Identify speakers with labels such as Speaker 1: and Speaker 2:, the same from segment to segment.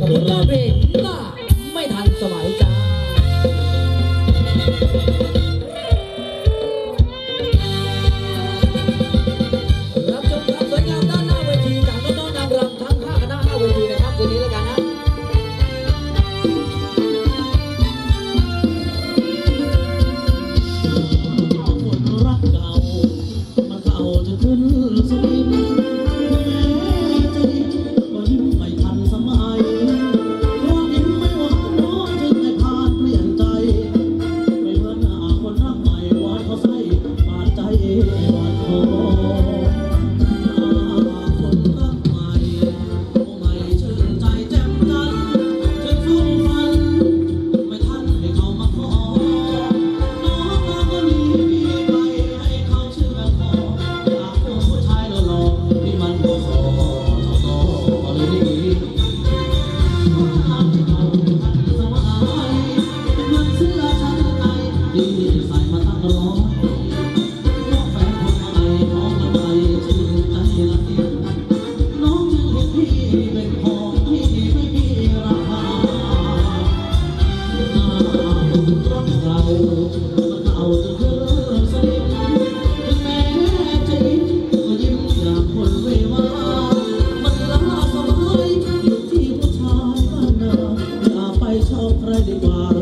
Speaker 1: Rudobe. Oh, ไป
Speaker 2: ดีกว่า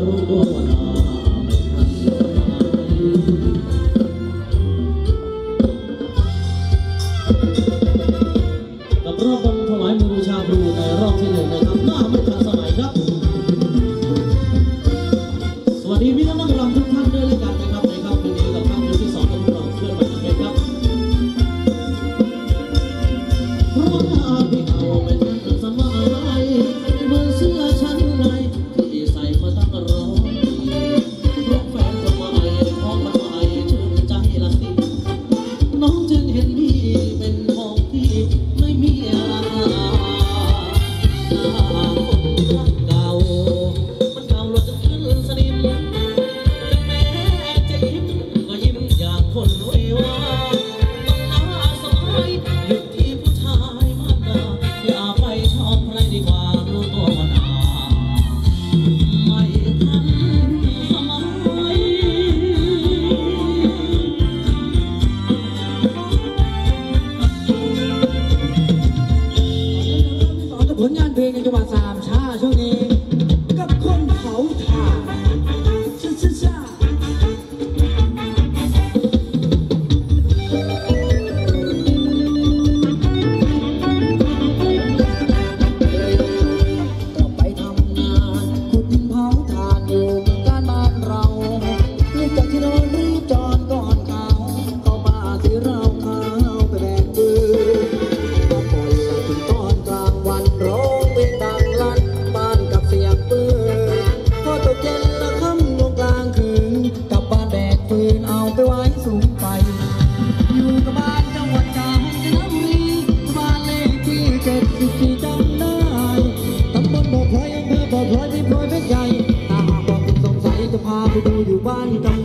Speaker 2: ไปไว้สูงไป อยู่กับ
Speaker 1: บ้านจังหวัดกา
Speaker 3: ญจนบุรีบ้านเลขที่เจ็ดสิบสี่จำได้ตำบลบ่อพลอยอำเภอบ่อพลอยที่พลอยเพชรใหญ่ถ้าหากว่าคุณสงสัยจะพาไปดูอยู่บ้านกำ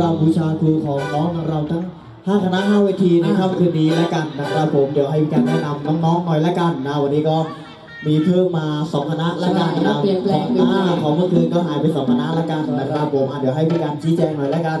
Speaker 3: รับเรารอบเราบู
Speaker 4: ชาครูของน้องเราทั้งห้าคณะห้าเวทีในค่ำคืนนี้แล้วกันนะครับผมเดี๋ยวให้การแนะนำน้องๆหน่อยแล้วกันนะวันนี้ก็มีเพิ่มมาสองคณะแล้วกันนะของหน้าของเมื่อคืนก็หายไปสองคณะแล้วกันนะครับผมเดี๋ยวให้พี่การชี้แจงหน่อยแล้วกัน